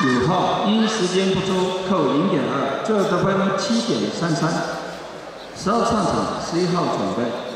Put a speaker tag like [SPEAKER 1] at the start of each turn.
[SPEAKER 1] 九号因时间不足扣零点二最后得分七点三三。十号上场十一号准备。